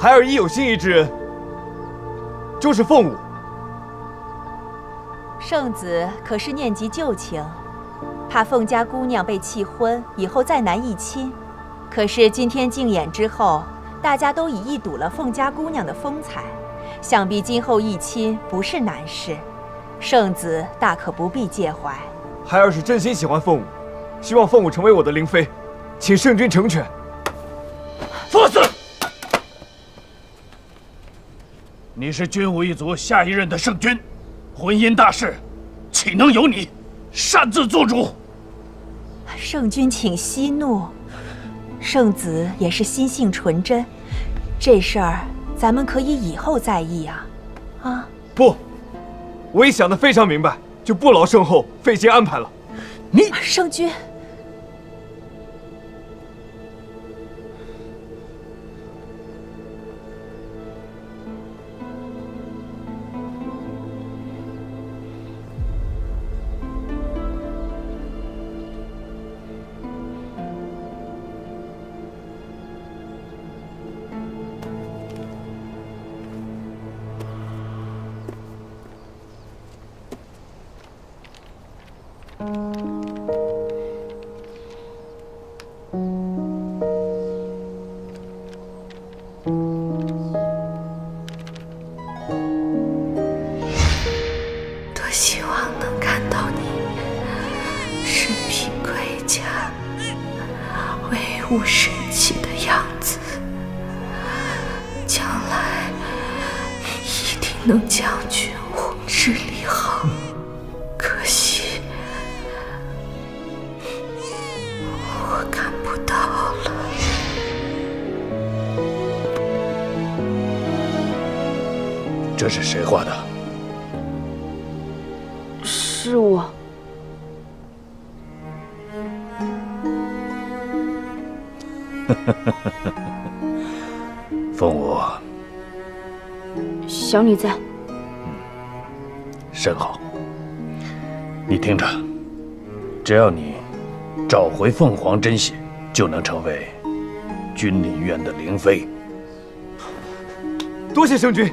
孩儿已有心仪之人，就是凤舞。圣子可是念及旧情，怕凤家姑娘被气昏，以后再难议亲。可是今天竞演之后，大家都已一睹了凤家姑娘的风采，想必今后议亲不是难事。圣子大可不必介怀。孩儿是真心喜欢凤舞，希望凤舞成为我的灵妃，请圣君成全。你是军武一族下一任的圣君，婚姻大事，岂能由你擅自做主？圣君，请息怒。圣子也是心性纯真，这事儿咱们可以以后再议啊！啊，不，我已想得非常明白，就不劳圣后费心安排了。你，圣君。希望能看到你身披盔甲、威武神气的样子，将来一定能将军武治理好。可惜我看不到了。这是谁画的？是我。凤舞，小女在。甚好。你听着，只要你找回凤凰真血，就能成为君临院的灵妃。多谢圣君。